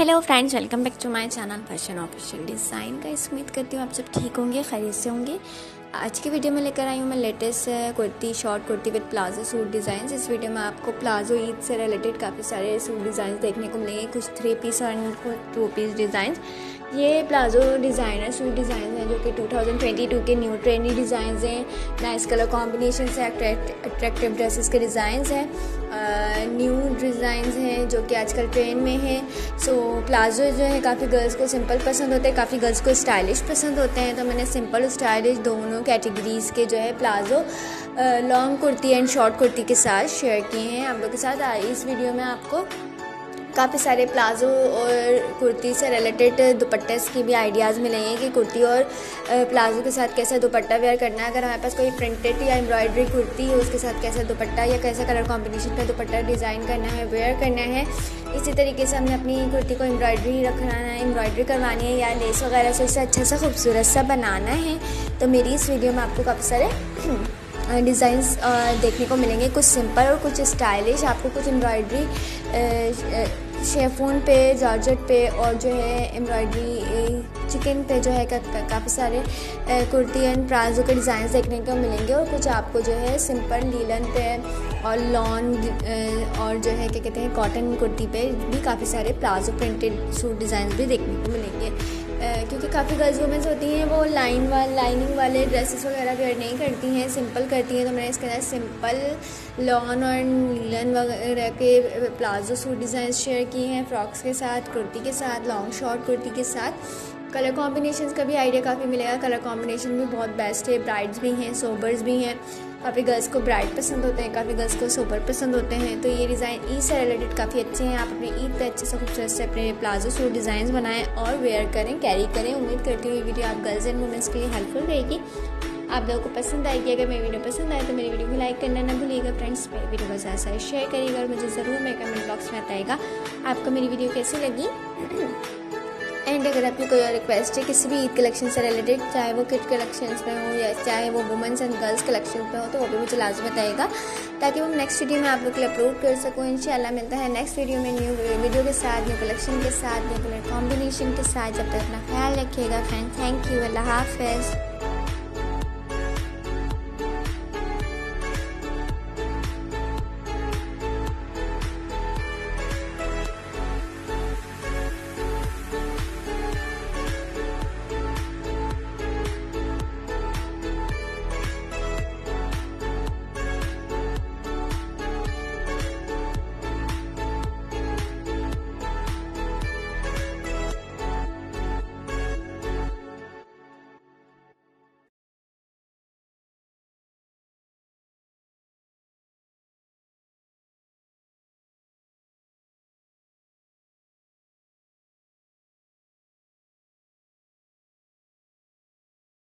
Hello friends welcome back to my channel fashion official design का उम्मीद करती हूँ आप सब ठीक होंगे खरीद से होंगे। आज की वीडियो में लेकर आई हूँ मैं latest kurti short kurti with palazzo suit design इस वीडियो में आपको प्लाजो ईद से रिलेटेड काफ़ी सारे सूट डिज़ाइन देखने को मिलेंगे। कुछ थ्री पीस और टू पीस डिज़ाइन ये प्लाजो डिज़ाइनर सूट डिज़ाइन हैं जो कि 2022 के न्यू ट्रेंडी डिज़ाइन हैं। नाइस कलर कॉम्बिनेशन से अट्रैक्टिव ड्रेसेस के डिज़ाइन हैं। न्यू डिज़ाइन हैं जो कि आजकल ट्रेन में हैं। सो प्लाजो जो है, काफ़ी गर्ल्स को सिंपल पसंद होते हैं, काफ़ी गर्ल्स को स्टाइलिश पसंद होते हैं। तो मैंने सिंपल स्टाइलिश दोनों कैटेगरीज़ के जो है, palazzo long kurti and short kurti के साथ शेयर किए हैं। आप लोग के साथ इस वीडियो में आपको। काफ़ी सारे प्लाज़ो और कुर्ती से रिलेटेड दुपट्टे की भी आइडियाज़ मिलेंगे कि कुर्ती और प्लाज़ो के साथ कैसा दुपट्टा वेयर करना है। अगर हमारे पास कोई प्रिंटेड या एम्ब्रॉयडरी कुर्ती है, उसके साथ कैसा दुपट्टा या कैसा कलर कॉम्बिनेशन का दुपट्टा डिज़ाइन करना है वेयर करना है, इसी तरीके से हमने अपनी कुर्ती को एम्ब्रॉयडरी रखना है एम्ब्रॉयडरी करवानी है या लेस वगैरह से इसे अच्छा सा खूबसूरत सा बनाना है। तो मेरी इस वीडियो में आपको काफ़ी सारे डिज़ाइंस देखने को मिलेंगे। कुछ सिंपल और कुछ स्टाइलिश आपको कुछ एम्ब्रॉयडरी शेफोन पे जॉर्जेट पे और जो है एम्ब्रॉयडरी चिकन पे जो है काफ़ी सारे कुर्ती एंड प्लाजो के डिज़ाइन देखने को मिलेंगे और कुछ आपको जो है सिंपल लीलन पे और लॉन और जो है क्या कहते हैं कॉटन कुर्ती पे भी काफ़ी सारे प्लाजो प्रिंटेड सूट डिज़ाइन भी देखने को मिलेंगे। क्योंकि काफ़ी गर्ल्स वुमेंस होती हैं, वो लाइन वाल लाइनिंग वाले ड्रेसेस वगैरह वेयर नहीं करती हैं, सिंपल करती हैं तो मैंने इसके अंदर सिंपल लॉन और नीलन वगैरह के प्लाजो सूट डिज़ाइन शेयर किए हैं फ्रॉक्स के साथ, कुर्ती के साथ, लॉन्ग शॉर्ट कुर्ती के साथ। कलर कॉम्बिनेशन का भी आइडिया काफ़ी मिलेगा। कलर कॉम्बिनेशन भी बहुत बेस्ट है। ब्राइड्स भी हैं सोबर्स भी हैं। काफ़ी गर्ल्स को ब्राइट पसंद होते हैं, काफ़ी गर्ल्स को सोबर पसंद होते हैं। तो ये डिज़ाइन ईद से रिलेटेड काफ़ी अच्छे हैं। आप अपने ईद पे अच्छे से खूबसूरत से अपने प्लाजो सूट डिज़ाइन बनाएँ और वेयर करें कैरी करें। उम्मीद करती हूँ ये वीडियो आप गर्ल्स एंड वुमेंस के लिए हेल्पफुल रहेगी। आप लोगों को पसंद आएगी। अगर मेरी वीडियो पसंद आए तो मेरी वीडियो को लाइक करना ना भूलिएगा। फ्रेंड्स मेरी वीडियो को ज़्यादा सारे शेयर करिएगा और मुझे ज़रूर मेरे कमेंट बॉक्स में बताएगा। आपको मेरी वीडियो कैसी लगी? एंड अगर आपकी कोई और रिक्वेस्ट है, किसी भी ईद कलेक्शन से रिलेटेड चाहे वो किड कलेक्शन में हो या चाहे वो वुमेंस एंड गर्ल्स कलेक्शन में हो तो वो भी मुझे लाजम बताएगा ताकि मैं नेक्स्ट वीडियो में आप लोग के लिए अपलोड कर सकूँ। इन मिलता है नेक्स्ट वीडियो में न्यू वीडियो के साथ न्यू कलेक्शन के साथ न्यू कलर कॉम्बिनेशन के साथ। जब तक अपना ख्याल रखिएगा फ्रेंड थैंक यू अल्लाह हाफिज़।